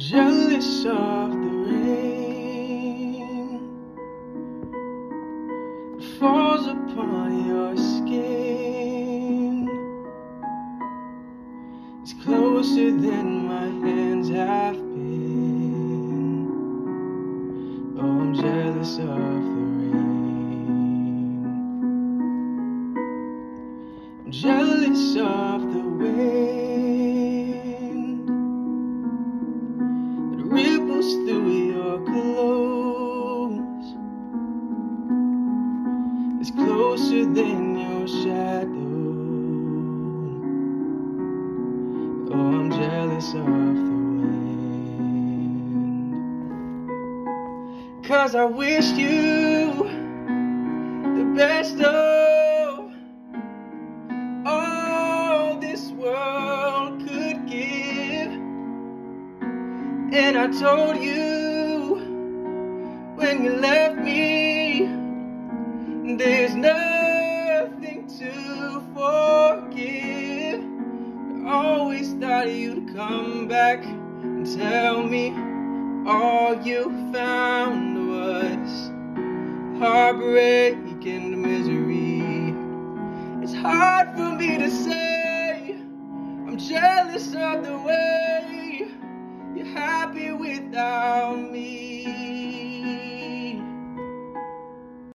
jealous of the rain that falls upon your skin. It's closer than my hands have been. Oh, I'm jealous of the rain. I'm jealous of It's closer than your shadow. Oh, I'm jealous of the wind. Cause I wish you the best of all this world could give. And I told you when you left me, there's nothing to forgive. I always thought you'd come back and tell me all you found was heartbreak and misery. It's hard for me to say I'm jealous of the way